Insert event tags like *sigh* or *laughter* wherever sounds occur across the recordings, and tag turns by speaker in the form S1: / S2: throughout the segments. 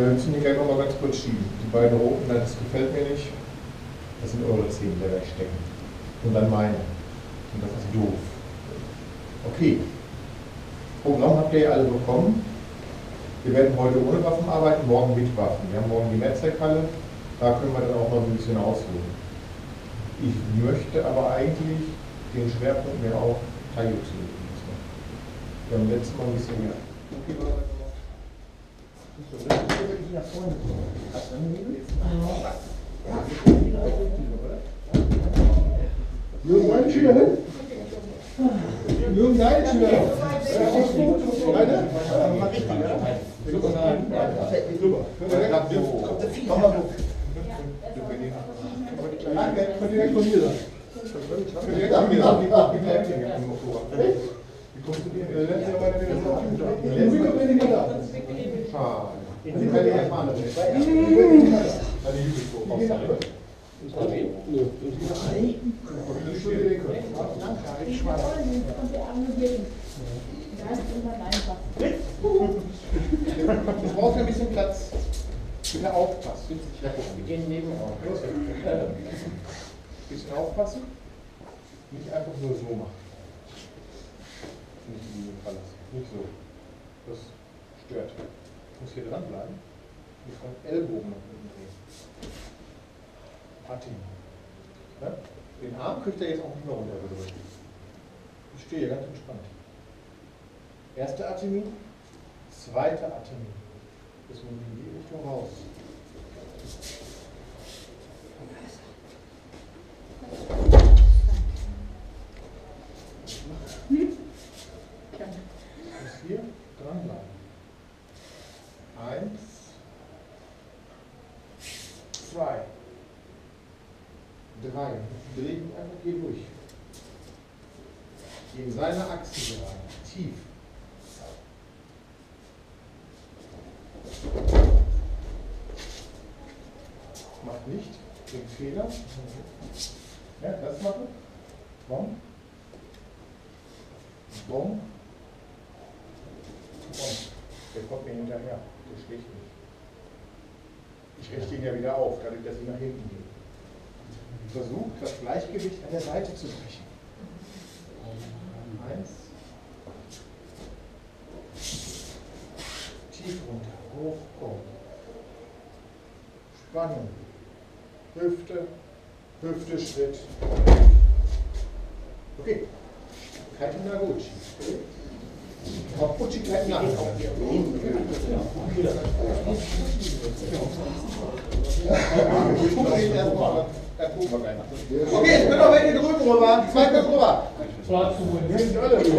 S1: wir müssen die gleich nochmal ganz kurz schieben. Die beiden roten, das gefällt mir nicht. Das sind eure Zehen, die da stecken. Und dann meine. Und das ist doof. Okay. Programm habt ihr ja alle bekommen. Wir werden heute ohne Waffen arbeiten, morgen mit Waffen. Wir haben morgen die Netzwerkhalle. Da können wir dann auch noch ein bisschen ausholen. Ich möchte aber eigentlich den Schwerpunkt mehr auf Taio zu legen. Wir haben letztes Mal ein bisschen mehr. Okay, war
S2: Jürgen, meine Schülerin? Jürgen, deine Schülerin? Deine? War richtig, oder? Super. Super. Komm mal hoch. Danke, kann direkt von mir sein.
S1: Direkt an mir. Die. Wie kommst du dir? Letztes Jahr war der wieder
S2: Der da.
S1: Schade. Du brauchst ein bisschen Platz. Bitte aufpassen. Wir gehen nebenan. Bisschen aufpassen. Nicht einfach nur so machen. Nicht in die Falle. Nicht so. Das stört. Muss hier dranbleiben. Muss meinen Ellbogen nach unten drehen. Atem. Ja? Den Arm kriegt er jetzt auch nicht mehr runtergedrückt. Ich stehe hier ganz entspannt. Erste Atemie, zweite Atemie. Bis man in die Richtung raus. Bis hier dranbleiben. Eins, zwei, drei. Drehen einfach hier durch. Gehen seine Achsen gerade. Tief. Macht nicht den Fehler. Ja, das machen. Bom. Bom. Bom. Der kommt mir hinterher. Der schlägt mich. Ich richte ihn ja wieder auf, dadurch, dass ich nach hinten gehe. Versucht, das Gleichgewicht an der Seite zu brechen. Eins. Tief runter, hoch, komm. Spannung. Hüfte, Hüfte, Schritt. Okay. Kalten Naguchi. Mapuchi bleibt nach. Okay, jetzt können wir welche drüben rüber. Zwei können rüber. Wir sind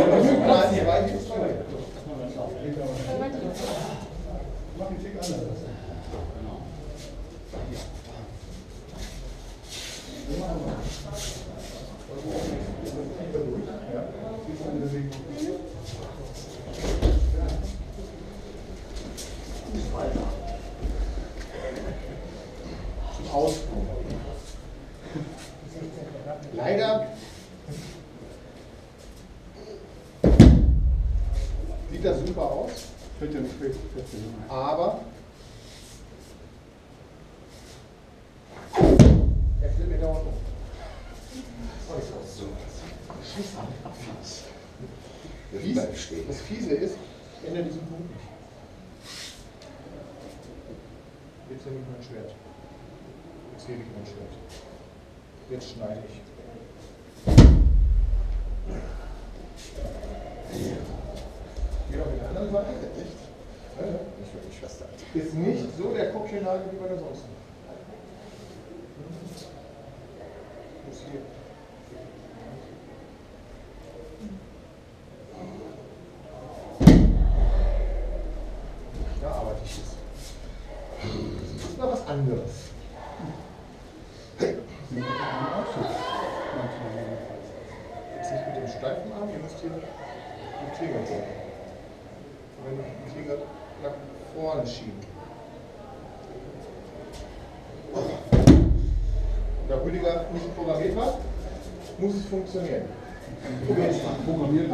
S1: Jetzt schneide ich. Geht auch mit der anderen Seite? Echt?
S3: Ich bin nicht fest.
S1: Ist nicht so der Kopfchenlage wie bei der sonst. Muss hier.
S2: Da arbeite ich
S1: jetzt. Das ist mal was anderes. System getriggert werden. Wenn ich den getriggert nach vorne schiebe. Und da Rüdiger nicht programmiert hat, muss es funktionieren.
S2: Probier es mal. Programmieren.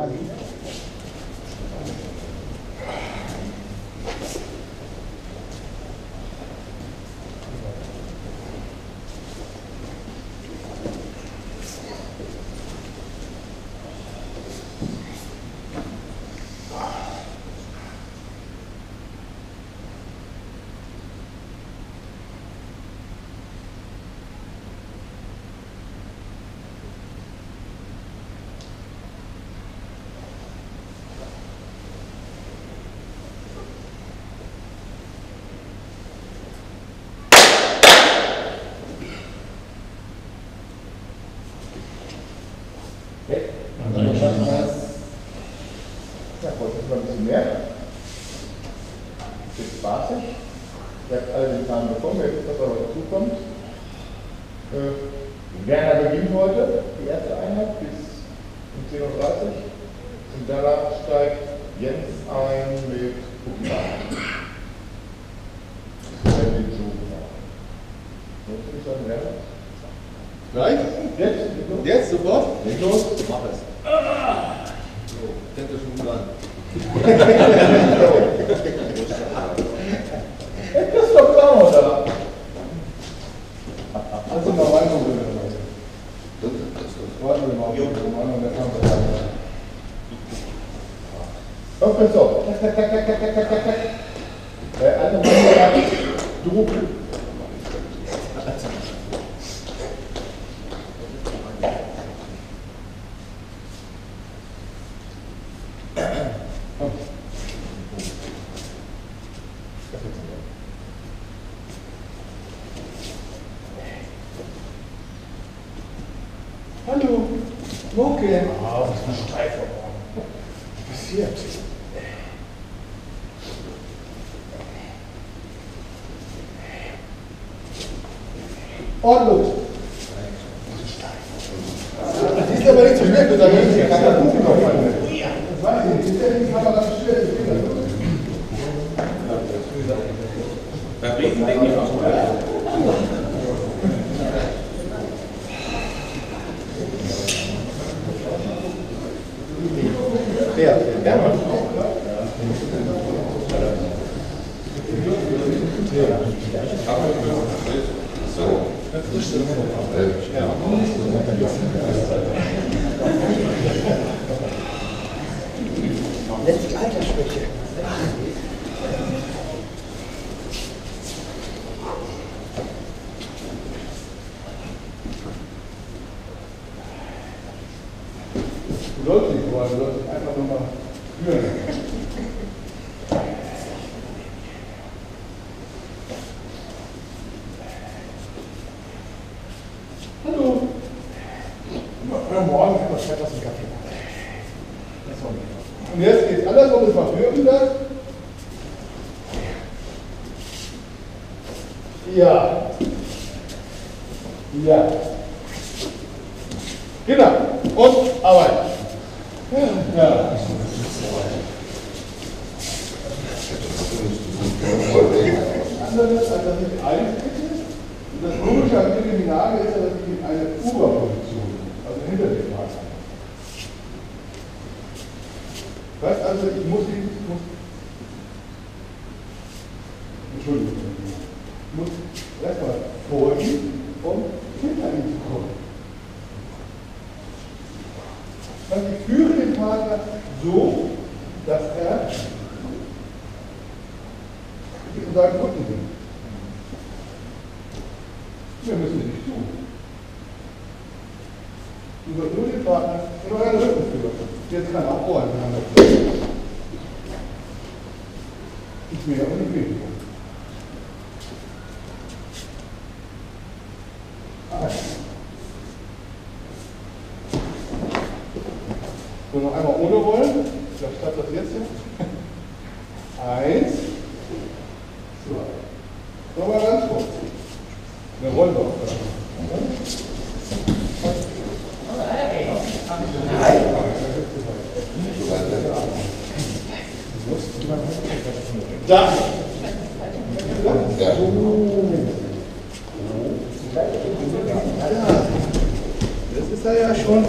S1: Werner beginnt heute, die erste Einheit bis um 10.30 Uhr. Und danach steigt Jens ein mit Pokal. Das ist der Joker. Jetzt würde ich sagen, Werner.
S3: Gleich?
S1: Jetzt?
S3: Jetzt sofort?
S1: Leg los.
S3: Mach es. So, fängt er schon gut *laughs*
S1: da nicht, ich kann das Buch noch verwenden.
S2: Ich weiß nicht, ist
S1: der
S2: nicht,
S1: hat das bestellt? Ich bin das nicht.
S2: Da reden wir nicht aus. Ja, ja. So. Ja. Nennt sich Einsatz einer mit Einkette und das Logische an Preliminare ist aber die eine Oberposition, also hinter dem Fahrzeug. Das heißt also, ich muss die
S1: ja
S2: schon.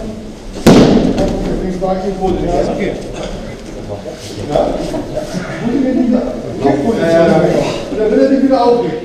S2: Deswegen sage ich, wo der ist. Okay. Ja? Und wenn die Kickposition, dann will er die wieder aufrichten.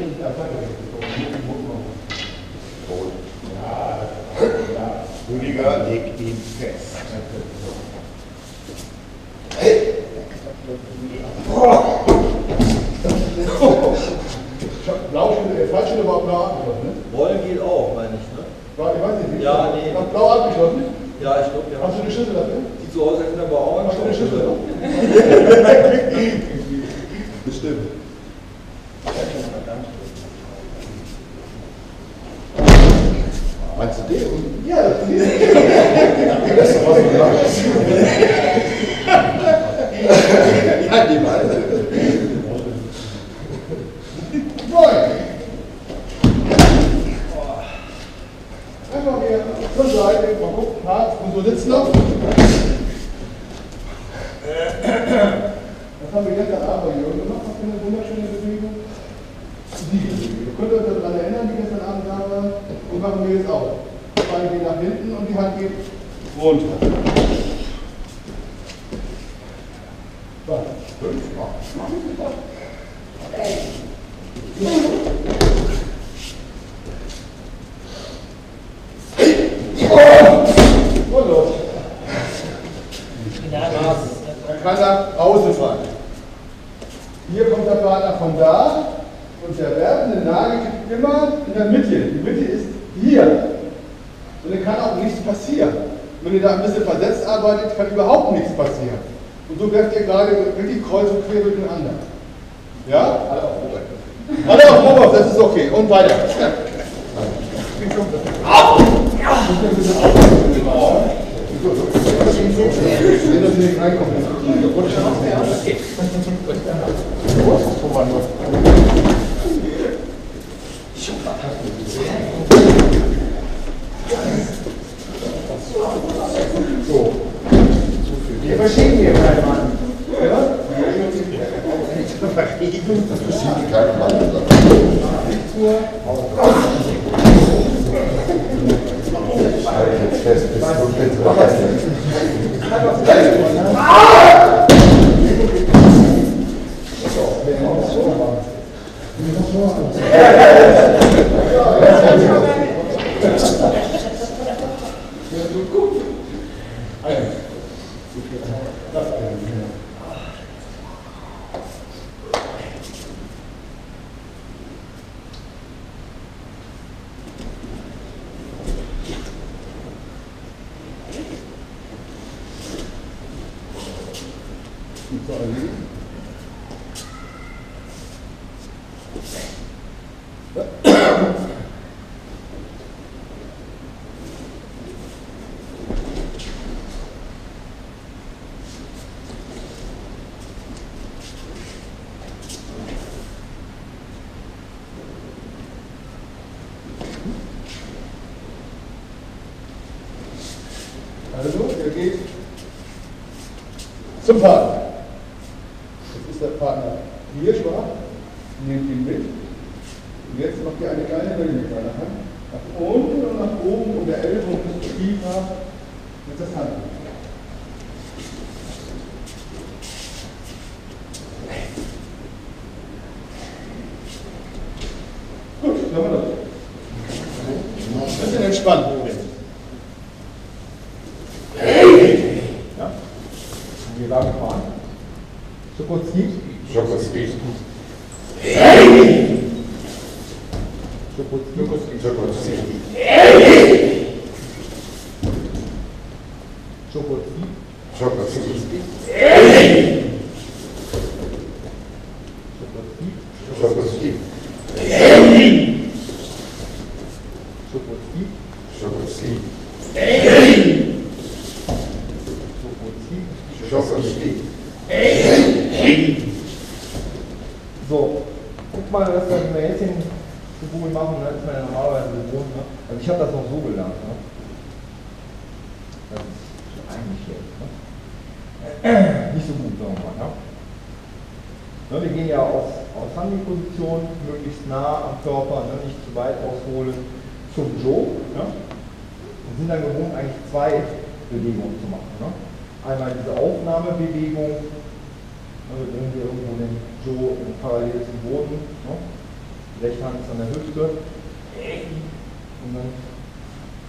S4: lang geht,
S2: runter. Fünfmal. arbeitet, kann überhaupt nichts passieren. Und so werft ihr gerade wirklich kreuz und quer durch den anderen. Ja? Alle auf Robert. Alle auf Robert, das ist okay. Und weiter. Auf! Ja. Ich muss ein bisschen
S4: aufpassen. Wenn Ich nicht reinkommt, dann rutscht er verstehen hier keinen Mann. Ja? Das verstehen wir keinen Mann. Ich halte jetzt fest, bis du jetzt câmara. Excelente, vale.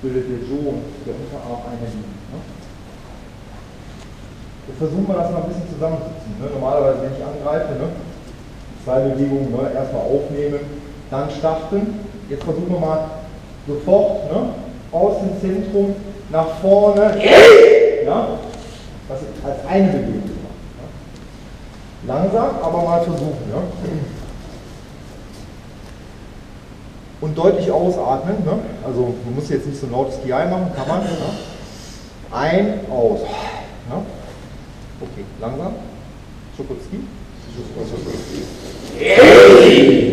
S4: Bildet der und der Unterarm eine Linie. Ne? Jetzt versuchen wir das mal ein bisschen zusammenzuziehen. Ne? Normalerweise, wenn ich angreife, ne? zwei Bewegungen, ne? erstmal aufnehmen, dann starten. Jetzt versuchen wir mal sofort ne? aus dem Zentrum nach vorne, ja? das als eine Bewegung. Ne? Langsam, aber mal versuchen. Ne? Und deutlich ausatmen. Ne? Also man muss jetzt nicht so ein lautes DI machen, kann man. Ne? Ein, aus. Ne? Okay, langsam. Schokotski.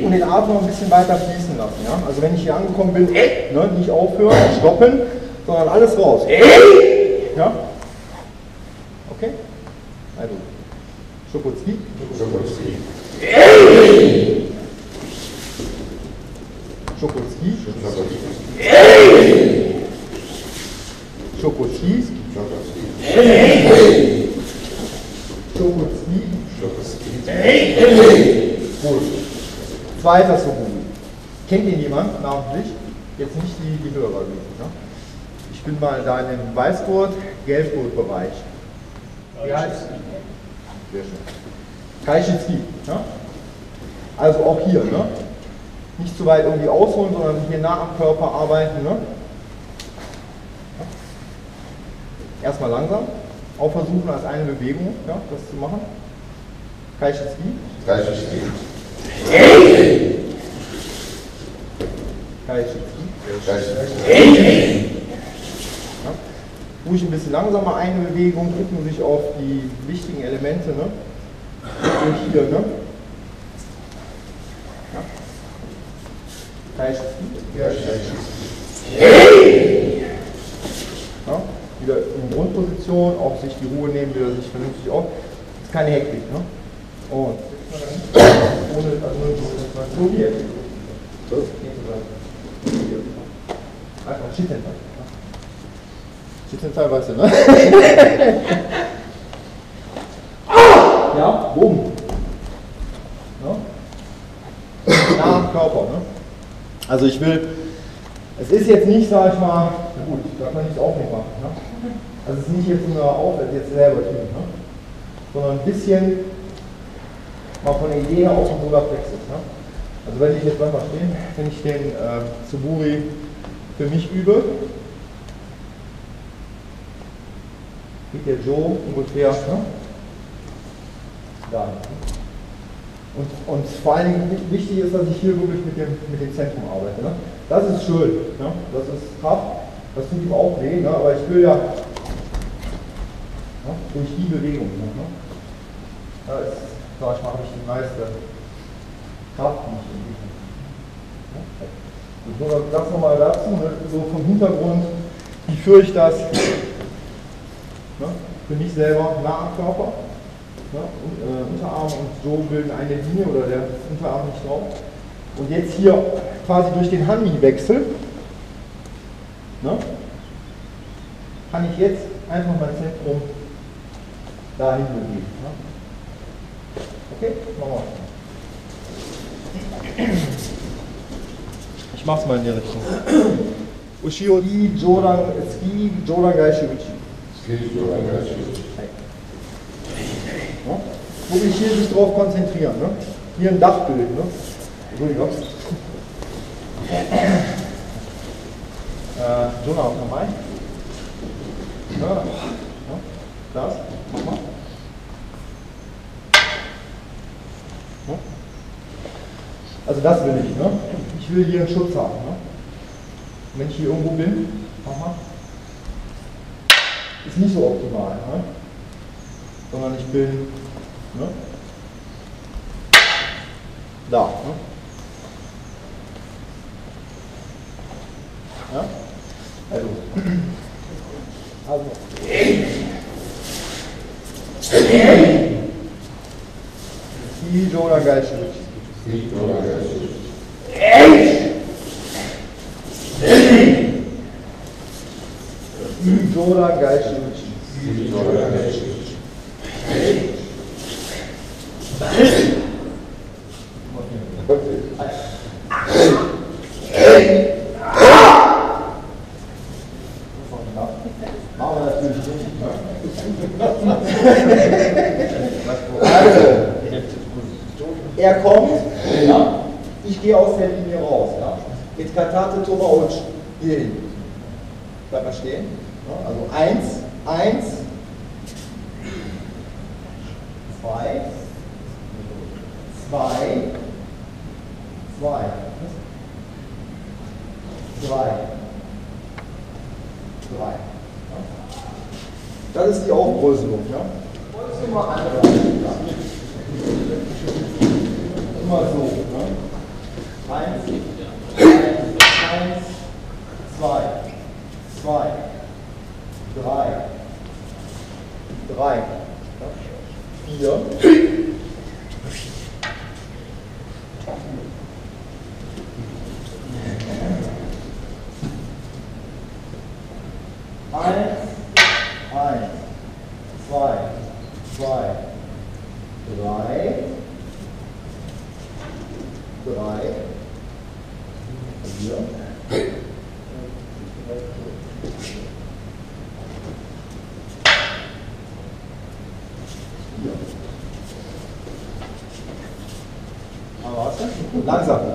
S4: Und den Atem noch ein bisschen weiter fließen lassen. Ja? Also wenn ich hier angekommen bin, ne, nicht aufhören, stoppen, sondern alles raus. Ja? Okay? Also, Schokotski. Zweiter Sugumi. Kennt ihn jemand namentlich? Jetzt nicht die, die Hörer. Ne? Ich bin mal da in dem Weißgurt, Gelbgurt-Bereich. Wie heißt Sehr schön. Kaischitzki. Ne? Also auch hier. Ne? Nicht zu weit irgendwie ausholen, sondern hier nah am Körper arbeiten. Ne? Erstmal langsam. Auch versuchen als eine Bewegung ja, das zu machen. Kaischitzki. Kaischitzki. Ja. Ruhig ein bisschen langsamer eine Bewegung, gucken sich auf die wichtigen Elemente. Ne? Und hier, ne? Ja. Ja, wieder in Grundposition, auch sich die Ruhe nehmen, wieder sich vernünftig auf. Ist keine Hektik. Ne? Und ohne, also so hier. So. Einfach Schittenteil. Schittenteil weißt du, ne? *laughs* ja, oben. Ja? Nah am Körper, ne? Also ich will, es ist jetzt nicht, sag ich mal, na gut, da kann ich es auch nicht machen. Ne? Also es ist nicht jetzt nur Aufwärts, jetzt selber tun, ne? sondern ein bisschen mal von der Idee her auf den Solarplexus. Ne? Also wenn ich jetzt mal stehen, wenn ich den äh, Tsuburi für mich übe, geht der Joe ungefähr ne? da. Und, und vor allen Dingen wichtig ist, dass ich hier wirklich mit dem, mit dem Zentrum arbeite. Ne? Das ist schön, ne? das ist Kraft, das tut ihm auch weh, ne? aber ich will ja ne? durch die Bewegung. Ne? Da ist, sag ich mal, habe ich die meiste Kraft nicht entwickelt. Ne? So, das nochmal dazu, ne? so vom Hintergrund, wie führe ich das ne? für mich selber nah am Körper. Ja, und, äh, Unterarm und so bilden eine Linie oder der Unterarm nicht drauf. Und jetzt hier quasi durch den Hanmi-Wechsel ne, kann ich jetzt einfach mein Zentrum dahin bewegen. Ne? Okay, machen wir. Ich mach's mal in die Richtung. *coughs* Ushio Ri, Jodan, Ski, Jodan Gaishiuchi.
S5: Ski, Jodan Gaishiuchi.
S4: Ne? Wo ich hier sich drauf konzentrieren. Ne? Hier ein Dachbild. Ne? Entschuldigung. Äh, Jonah, nochmal. Ja. ja. Das. Also das will ich. Ne? Ich will hier einen Schutz haben. Ne? Wenn ich hier irgendwo bin, mach mal, ist nicht so optimal. Ne? Sondern ich bin ne? da. Ne? Ja? Also. also. Die Jonah Geistschrift. esposa, langsam.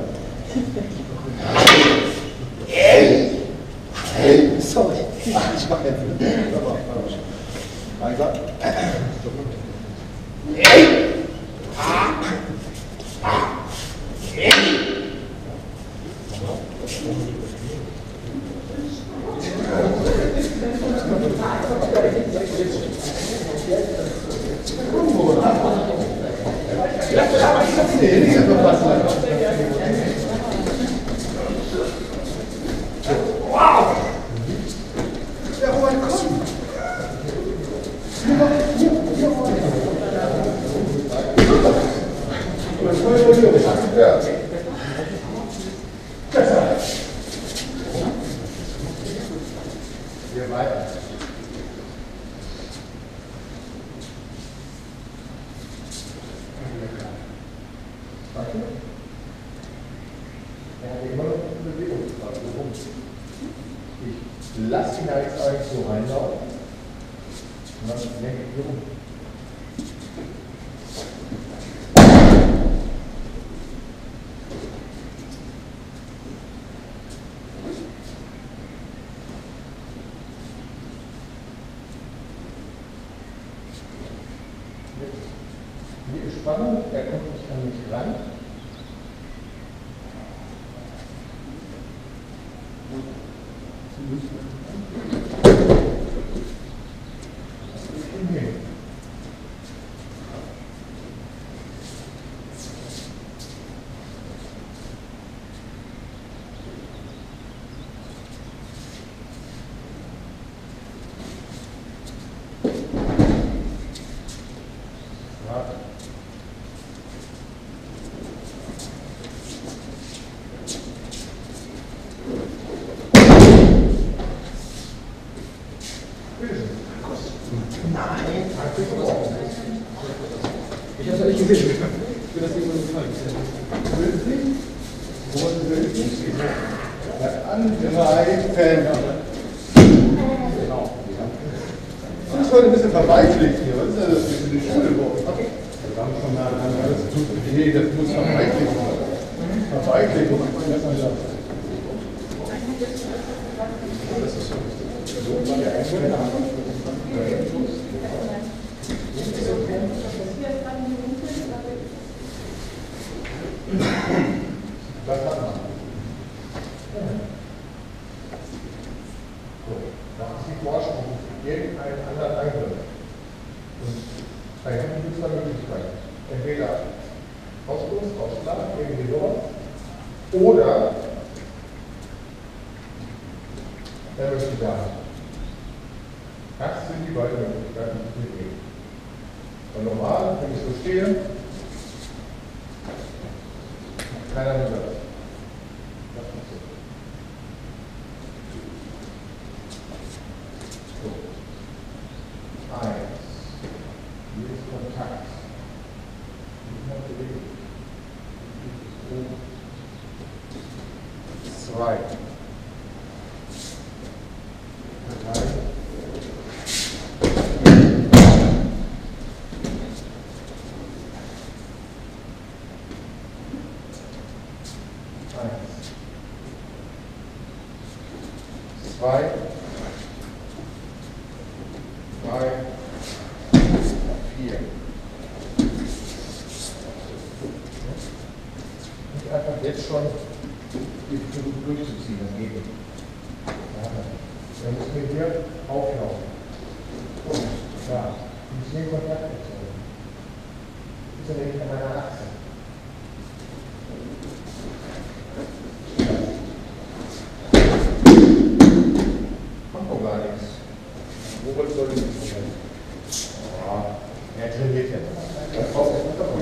S1: Isso. irgendeinen anderen Angriff. Und da gibt es zwei Möglichkeiten. Entweder Auskunft, Ausschlag, irgendwie sowas, oder er möchte da. Das sind die beiden Möglichkeiten, die wir gehen. Und normal, wenn ich so stehe, Das ist ja nämlich an meiner Achse. Macht doch gar nichts. Worin soll ich nicht trainieren? Ja, er trainiert jetzt. Das braucht er nicht davon.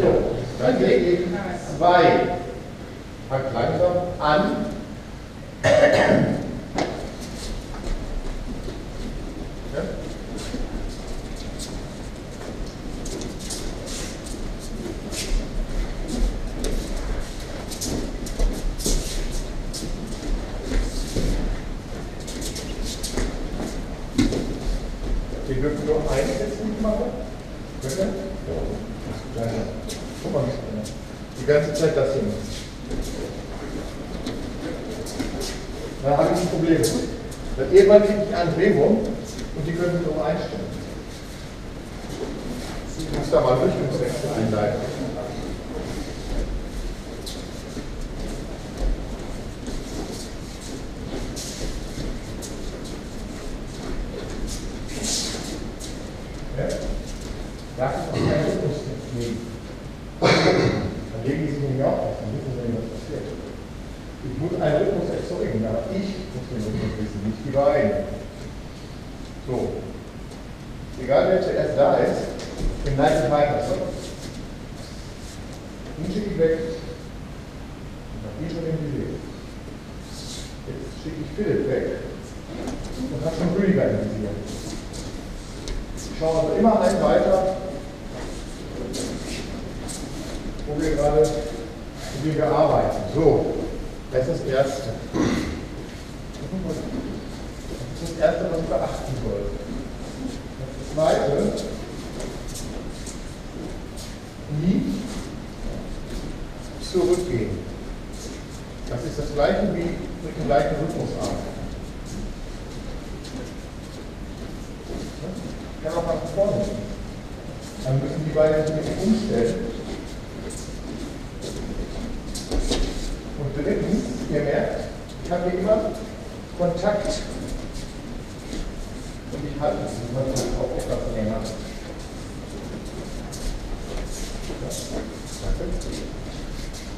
S1: So, dann gehe ich zwei. Packt langsam an. Ja? Wir dürfen nur eins jetzt nicht machen. Können wir? Ja. Ja. Guck mal, die ganze Zeit das hier machen. Da habe ich ein Problem. Weil irgendwann kriege ich eine Bewegung und die können sich auch einstellen. Ich muss da mal Richtungswechsel einleiten. Ja? Darf ich auch keinen Rhythmustext legen? Dann auf, dann wissen sie was passiert. Ich muss einen Rhythmus erzeugen, aber ich muss den Rhythmus wissen, nicht die beiden. So. Egal wer zuerst da ist, den leite ich weiter. So. Den schicke ich weg. Und dann geht schon die Bewegung. Jetzt schicke ich Philipp weg. Und habe schon Rüdiger im Visier. Ich schaue also immer einen weiter, wo wir gerade wo wir arbeiten. So, das ist das Erste. Das ist das Erste, was ich beachten soll. Das Zweite, nie zurückgehen. Das ist das Gleiche wie mit dem gleichen Rhythmus arbeiten. Kann auch nach vorne. Dann müssen die beiden sich umstellen. Und drittens, ihr merkt, ich habe hier immer Kontakt. Und ich halte es manchmal auch etwas länger.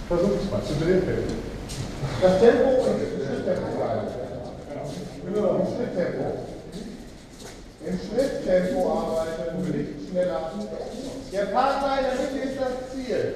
S1: Versuch es mal zu dribbeln. Das Tempo und das Schritttempo bleiben. Genau, im Schritttempo. Im Schritttempo arbeiten, nicht schneller. Der Partner in der Mitte ist das Ziel.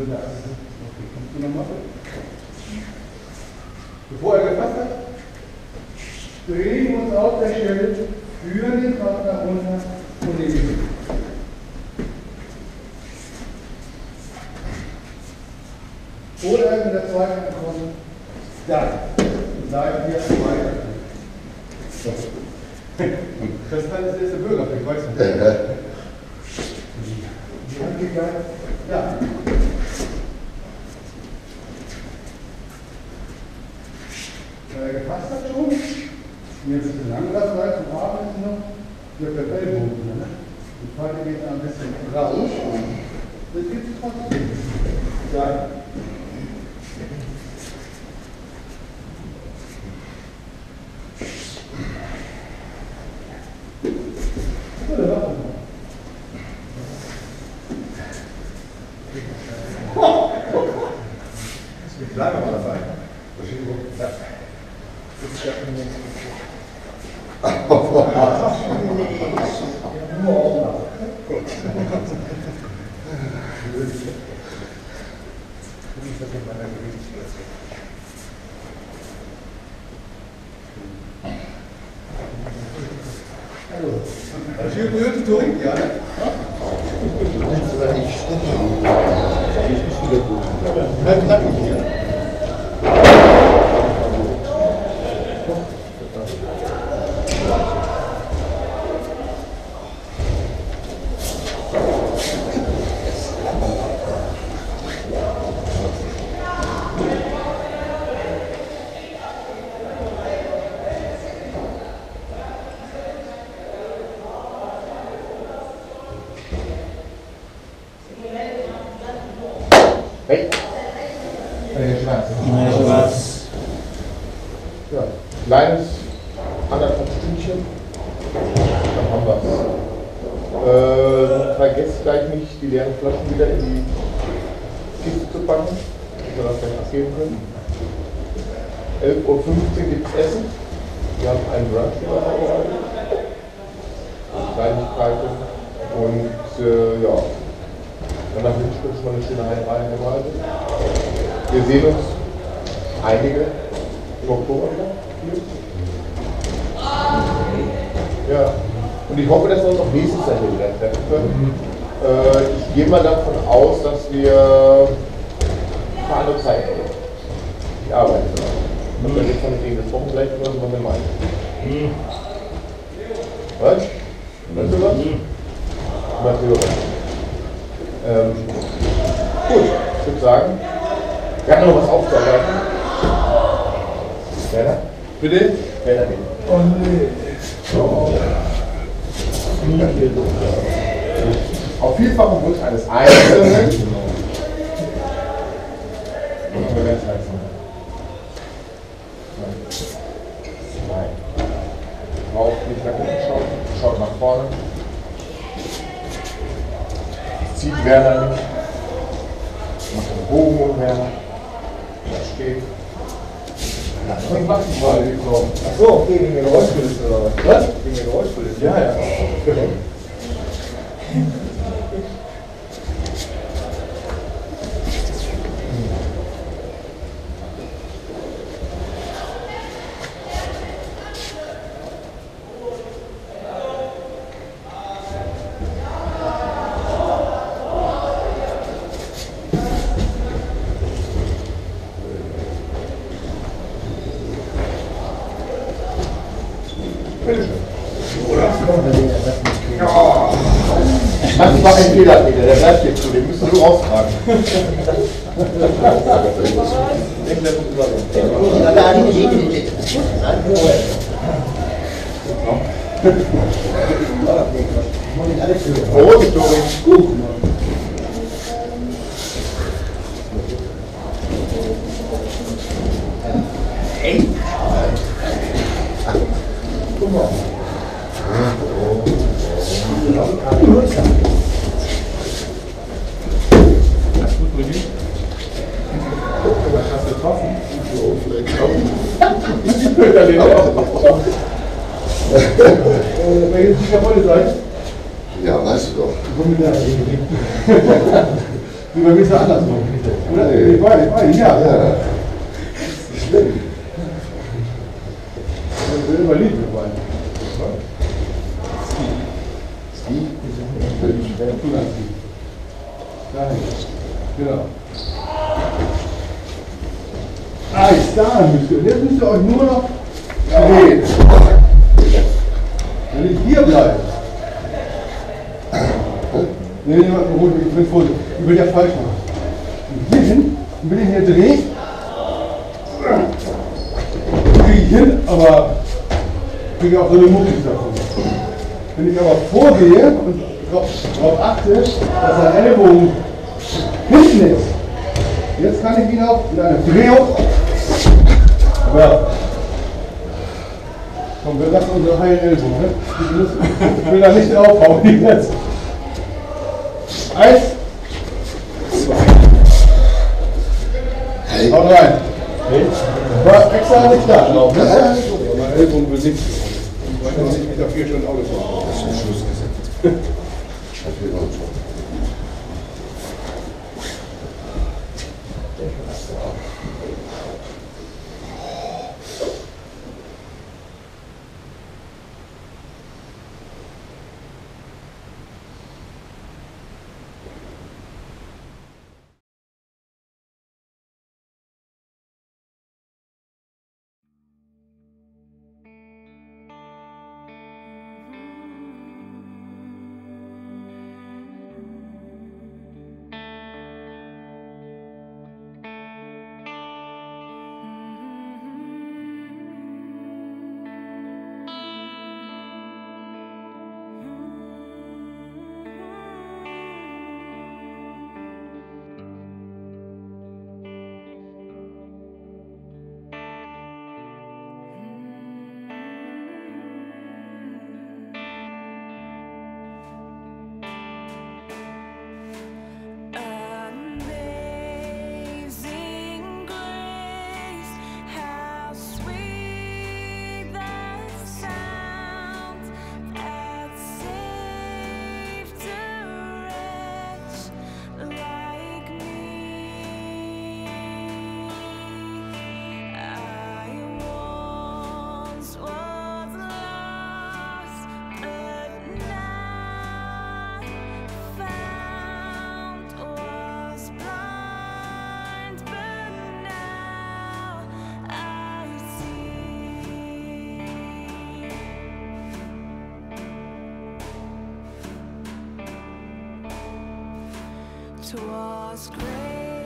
S2: Okay, kannst du nochmal? Bevor er gefasst hat, drehen wir uns auf der Stelle, führen den Partner runter und nehmen ihn. Vier het toe? Ja.
S1: Is wel is. Und ich hoffe, dass wir uns auch nächstes Jahr hier wieder treffen können. Äh, ich gehe mal davon aus, dass wir eine andere Zeit haben. Ich arbeite daran. Und dann geht es mit denen gesprochen, vielleicht hm. was wir meinen. ein. Was? Weißt du was? Hm. Matteo. Ähm, gut, ich würde sagen, wir haben noch was aufzuarbeiten. Werner? Bitte? Werner, bitte.
S2: Oh nee. Oh.
S1: Auf vielfachen Wunsch eines Einzelnen. Nein. Braucht nicht nach unten schauen, schaut nach vorne. Zieht Werner
S2: du raustragen.
S6: Da gar nicht liegen. Nein, Alles gut.
S2: Verrückt, Dori. Welche Schicherrolle sein?
S5: Ja, weißt du doch.
S2: Wie bei mir ist ja andersrum. Oder?
S5: Nee.
S2: Ich weiß, ich weiß, ja.
S5: Ja. Schlimm.
S2: Ich bin überlegt dabei. Dahin. Genau. Ah, ist da müsst ihr. Jetzt müsst ihr euch nur noch drehen. Wenn ich hier bleibe. Nee, nee, warte, ich bin vorsichtig. Ich will ja falsch machen. Hier hin, und wenn ich hier drehe, kriege ich hin, aber kriege auch so eine Muckis davon. Wenn ich aber vorgehe und darauf achte, dass ein Ellbogen hinten ist, jetzt kann ich ihn auch mit einer Drehung. Aber komm, wir lassen unsere heilen Ellbogen. Ne? Ich, will da nicht aufhauen jetzt. Eins,
S5: Hey.
S2: haut rein. War extra nicht da, glaub *laughs* ich. Ne?
S3: Mein Ellbogen weiß nicht, wie ich da vier Stunden Auto fahre.
S5: Das ist ein Schluss
S7: towards grace.